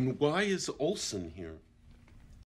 And Why is Olson here?